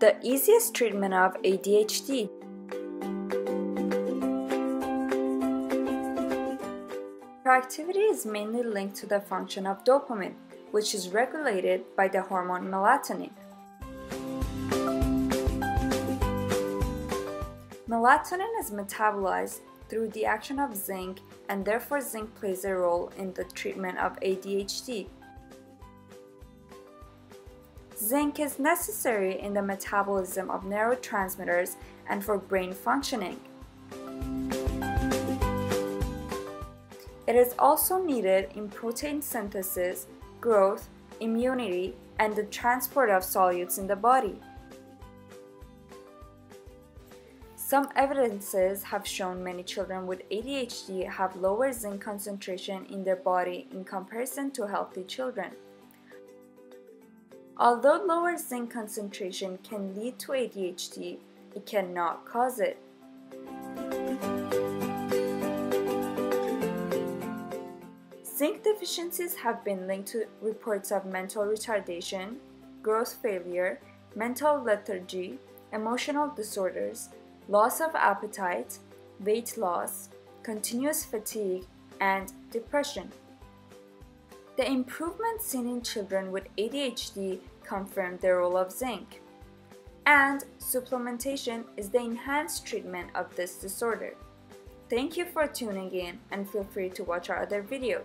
The easiest treatment of ADHD. Hyperactivity is mainly linked to the function of dopamine, which is regulated by the hormone melatonin. Melatonin is metabolized through the action of zinc and therefore zinc plays a role in the treatment of ADHD. Zinc is necessary in the metabolism of neurotransmitters and for brain functioning. It is also needed in protein synthesis, growth, immunity, and the transport of solutes in the body. Some evidences have shown many children with ADHD have lower zinc concentration in their body in comparison to healthy children. Although lower zinc concentration can lead to ADHD, it cannot cause it. Zinc deficiencies have been linked to reports of mental retardation, growth failure, mental lethargy, emotional disorders, loss of appetite, weight loss, continuous fatigue, and depression. The improvements seen in children with ADHD confirm the role of zinc. And supplementation is the enhanced treatment of this disorder. Thank you for tuning in and feel free to watch our other videos.